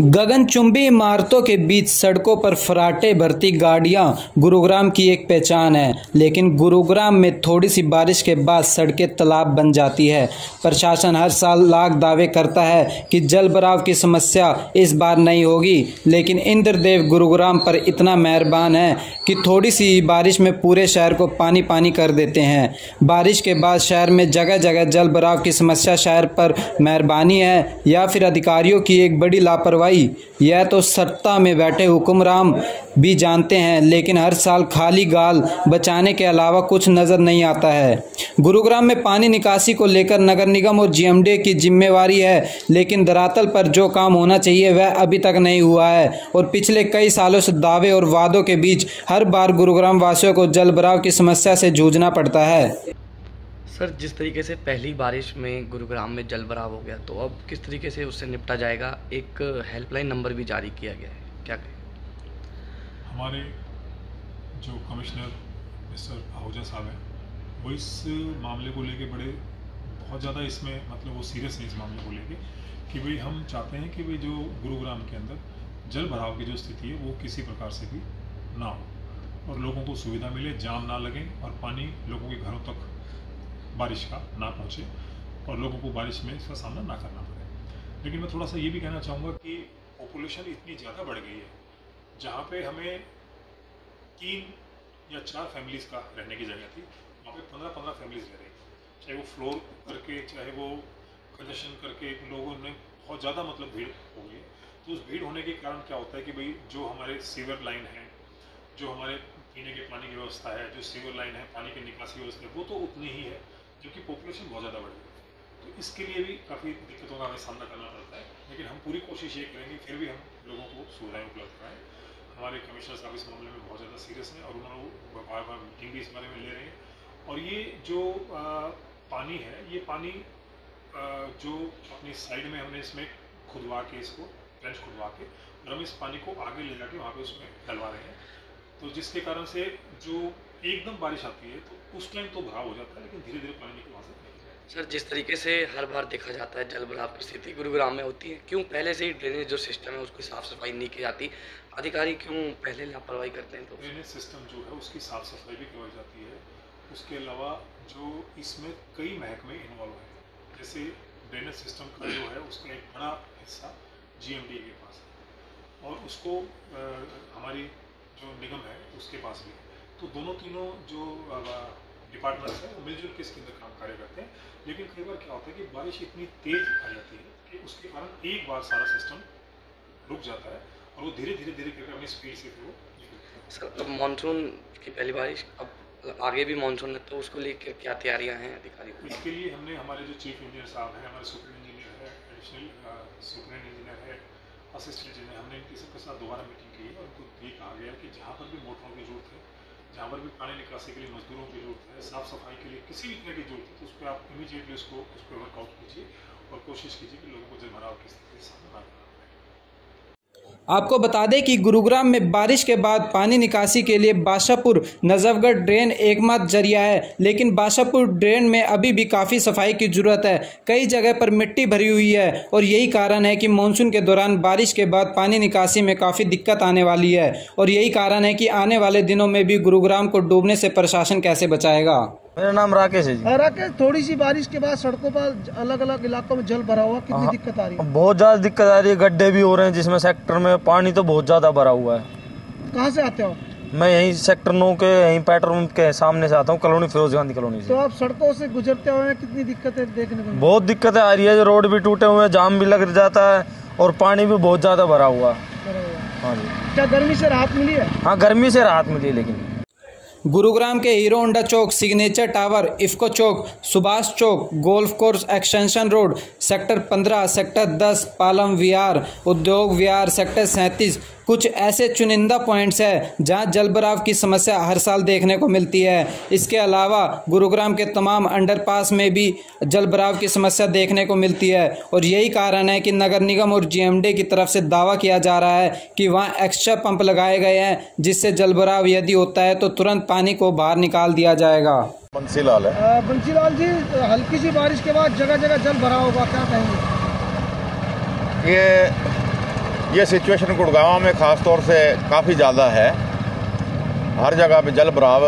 गगनचुंबी इमारतों के बीच सड़कों पर फराटे भरती गाड़ियाँ गुरुग्राम की एक पहचान है। लेकिन गुरुग्राम में थोड़ी सी बारिश के बाद सड़कें तालाब बन जाती है। प्रशासन हर साल लाख दावे करता है कि जल भराव की समस्या इस बार नहीं होगी। लेकिन इंद्रदेव गुरुग्राम पर इतना मेहरबान है कि थोड़ी सी बारिश में पूरे शहर को पानी पानी कर देते हैं। बारिश के बाद शहर में जगह जगह जल भराव की समस्या शहर पर मेहरबानी है या फिर अधिकारियों की एक बड़ी लापरवाही कार्रवाई यह तो सत्ता में बैठे हुक्मराम भी जानते हैं, लेकिन हर साल खाली गाल बचाने के अलावा कुछ नज़र नहीं आता है। गुरुग्राम में पानी निकासी को लेकर नगर निगम और जीएमडी की जिम्मेवारी है, लेकिन धरातल पर जो काम होना चाहिए वह अभी तक नहीं हुआ है। और पिछले कई सालों से दावे और वादों के बीच हर बार गुरुग्राम वासियों को जल की समस्या से जूझना पड़ता है। सर, जिस तरीके से पहली बारिश में गुरुग्राम में जल भराव हो गया तो अब किस तरीके से उससे निपटा जाएगा? एक हेल्पलाइन नंबर भी जारी किया गया है। क्या कहें? हमारे जो कमिश्नर मिस्टर आहूजा साहब हैं, वो इस मामले को लेके बड़े, बहुत ज़्यादा इसमें मतलब वो सीरियस है इस मामले को लेके, कि भाई हम चाहते हैं कि भाई जो गुरुग्राम के अंदर जल भराव की जो स्थिति है, वो किसी प्रकार से भी ना हो। और लोगों को सुविधा मिले, जाम ना लगे, और पानी लोगों के घरों तक बारिश का ना पहुँचे और लोगों को बारिश में इसका सामना ना करना पड़े। लेकिन मैं थोड़ा सा ये भी कहना चाहूँगा कि पॉपुलेशन इतनी ज़्यादा बढ़ गई है, जहाँ पे हमें तीन या चार फैमिलीज़ का रहने की जगह थी, वहाँ पे पंद्रह पंद्रह फैमिलीज़ रह रही चाहे वो फ्लोर करके, चाहे वो कंजेशन करके लोगों ने बहुत ज़्यादा मतलब भीड़ हो गई तो उस भीड़ होने के कारण क्या होता है कि भाई, जो हमारे सीवर लाइन है, जो हमारे पीने के पानी की व्यवस्था है, जो सीवर लाइन है, पानी की निकासी व्यवस्था है, वो तो उतनी ही है। क्योंकि पॉपुलेशन बहुत ज़्यादा बढ़ गई। तो इसके लिए भी काफ़ी दिक्कतों का हमें सामना करना पड़ता है। लेकिन हम पूरी कोशिश ये करेंगे फिर भी हम लोगों को सुविधाएँ उपलब्ध कराएँ। हमारे कमिश्नर साहब इस मामले में बहुत ज़्यादा सीरियस हैं और उन्होंने बार बार मीटिंग भी इस बारे में ले रहे हैं। और ये जो आ, पानी है ये पानी आ, जो अपनी साइड में हमने इसमें खुदवा के इसको ट्रेंच खुदवा के और हम इस पानी को आगे ले जाके वहाँ पे उसमें डलवा रहे हैं। तो जिसके कारण से जो एकदम बारिश आती है तो उस टाइम तो भराव हो जाता है लेकिन धीरे धीरे पानी निकल वहाँ से सर जिस तरीके से हर बार देखा जाता है जल भराव की स्थिति गुरुग्राम में होती है क्यों पहले से ही ड्रेनेज जो सिस्टम है उसकी साफ़ सफ़ाई नहीं की जाती? अधिकारी क्यों पहले लापरवाही करते हैं तो? ड्रेनेज सिस्टम जो है उसकी साफ़ सफ़ाई भी करवाई जाती है। उसके अलावा जो इसमें कई महकमे इन्वॉल्व हैं जैसे ड्रेनेज सिस्टम का जो है उसका एक बड़ा हिस्सा जी के पास है। और उसको आ, हमारी जो निगम है उसके पास भी है। तो दोनों तीनों जो डिपार्टमेंट्स हैं वो मिलजुल के इसके अंदर काम कार्य करते हैं। लेकिन कई बार क्या होता है कि बारिश इतनी तेज आ जाती है कि उसके कारण एक बार सारा सिस्टम रुक जाता है और वो धीरे धीरे धीरे करके अपनी स्पीड से वो सर अब मानसून की पहली बारिश अब आगे भी मानसून है तो उसको लेकर क्या तैयारियाँ हैं अधिकारी? इसके लिए हमने हमारे जो चीफ इंजीनियर साहब हैं हमारे सुपर इंजीनियर है एडिशनल सुपर इंजीनियर है असिस्टेंट इंजीनियर हमने इनके सबके साथ दोबारा मीटिंग की है और उनको ये कहा गया कि जहाँ पर भी मोटरों की ज़रूरत है जहाँ पर भी पानी निकासी के लिए मजदूरों की ज़रूरत है, साफ़ सफ़ाई के लिए किसी भी तरह की ज़रूरत है तो उस पर आप इमीजिएटली उसको, उस पर वर्कआउट कीजिए और कोशिश कीजिए कि लोगों को जल भराव की स्थिति सामने ना आपको बता दें कि गुरुग्राम में बारिश के बाद पानी निकासी के लिए बाशापुर नजफगढ़ ड्रेन एकमात्र ज़रिया है। लेकिन बाशापुर ड्रेन में अभी भी काफ़ी सफ़ाई की ज़रूरत है। कई जगह पर मिट्टी भरी हुई है और यही कारण है कि मानसून के दौरान बारिश के बाद पानी निकासी में काफ़ी दिक्कत आने वाली है। और यही कारण है कि आने वाले दिनों में भी गुरुग्राम को डूबने से प्रशासन कैसे बचाएगा? मेरा नाम राकेश है जी। राकेश थोड़ी सी बारिश के बाद सड़कों पर अलग अलग इलाकों में जल भरा हुआ कितनी हाँ, दिक्कत आ रही है? बहुत ज़्यादा दिक्कत आ रही है गड्ढे भी हो रहे हैं जिसमें सेक्टर में पानी तो बहुत ज़्यादा भरा हुआ है। कहाँ से आते हो मैं यहीं सेक्टर नौ के यहीं पेट्रोल के सामने से आता हूँ कॉलोनी फिरोज गांधी कॉलोनी से। तो आप सड़कों से गुजरते हुए कितनी दिक्कतें देखने को बहुत दिक्कतें आ रही है रोड भी टूटे हुए हैं जाम भी लग जाता है और पानी भी बहुत ज़्यादा भरा हुआ है। हाँ जी। क्या गर्मी से राहत मिली है? हाँ गर्मी से राहत मिली है लेकिन। गुरुग्राम के Hero Honda Chowk, Signature Tower, IFFCO Chowk, Subhash Chowk, golf course extension road, sector 15 sector 10 Palam Vihar, Udyog Vihar, sector सैंतीस कुछ ऐसे चुनिंदा पॉइंट्स हैं जहाँ जलभराव की समस्या हर साल देखने को मिलती है। इसके अलावा गुरुग्राम के तमाम अंडरपास में भी जलभराव की समस्या देखने को मिलती है और यही कारण है कि नगर निगम और जीएमडी की तरफ़ से दावा किया जा रहा है कि वहाँ एक्स्ट्रा पंप लगाए गए हैं जिससे जलभराव यदि होता है तो तुरंत पानी को बाहर निकाल दिया जाएगा। बंसीलाल है। बंसीलाल जी हल्की सी बारिश के बाद जगह जगह जल भरा होगा क्या कहेंगे? ये ये सिचुएशन गुड़गांव में ख़ास तौर से काफ़ी ज़्यादा है। हर जगह पे जल भराव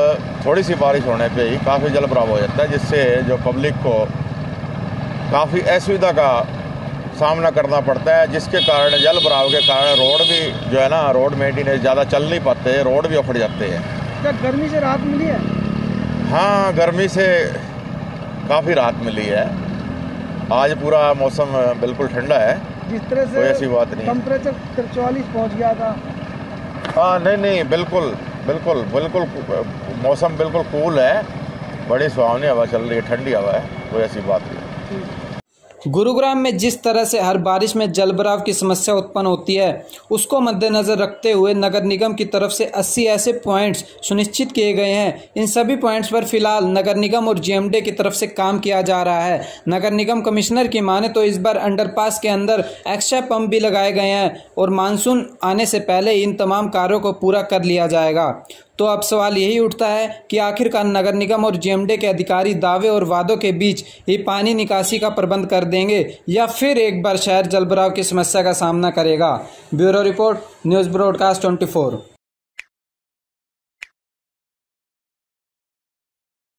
थोड़ी सी बारिश होने पे ही काफ़ी जल भराव हो जाता है जिससे जो पब्लिक को काफ़ी असुविधा का सामना करना पड़ता है जिसके कारण जल भराव के कारण रोड भी जो है ना रोड मेंटेनेंस ज़्यादा चल नहीं पाते रोड भी उखड़ जाते हैं। क्या गर्मी से राहत मिली है? हाँ गर्मी से काफ़ी राहत मिली है। आज पूरा मौसम बिल्कुल ठंडा है। जिस तरह कोई से ऐसी बात नहीं। टेम्परेचर तिरचालीस पहुँच गया था। हाँ नहीं नहीं बिल्कुल बिल्कुल बिल्कुल मौसम बिल्कुल कूल है। बड़ी सुहावनी हवा चल रही है ठंडी हवा है कोई ऐसी बात नहीं। गुरुग्राम में जिस तरह से हर बारिश में जलभराव की समस्या उत्पन्न होती है, उसको मद्देनजर रखते हुए नगर निगम की तरफ़ से 80 ऐसे पॉइंट्स सुनिश्चित किए गए हैं। इन सभी पॉइंट्स पर फ़िलहाल नगर निगम और जीएमडी की तरफ़ से काम किया जा रहा है। नगर निगम कमिश्नर की माने तो इस बार अंडरपास के अंदर एक्स्ट्रा पंप भी लगाए गए हैं और मानसून आने से पहले इन तमाम कार्यों को पूरा कर लिया जाएगा। तो अब सवाल यही उठता है कि आखिरकार नगर निगम और जीएमडे के अधिकारी दावे और वादों के बीच ही पानी निकासी का प्रबंध कर देंगे या फिर एक बार शहर जलभराव की समस्या का सामना करेगा। Bureau report, news broadcast 24